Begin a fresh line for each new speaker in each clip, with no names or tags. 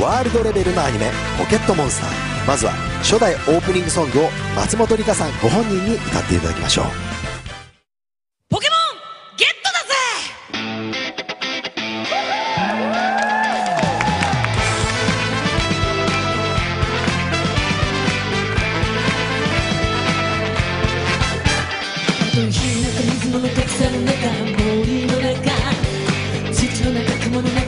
ワールドレベルのアニメ「ポケットモンスター」まずは初代オープニングソングを松本梨香さんご本人に歌っていただきましょう。
ポケモンゲットだぜ！
の中草の中森の中土の中雲の中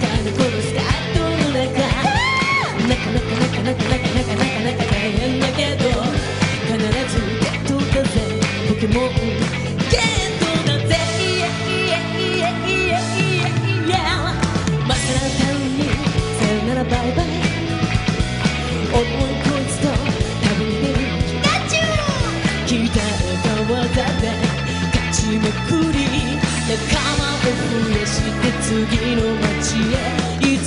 くり。仲間を増やして次の街へ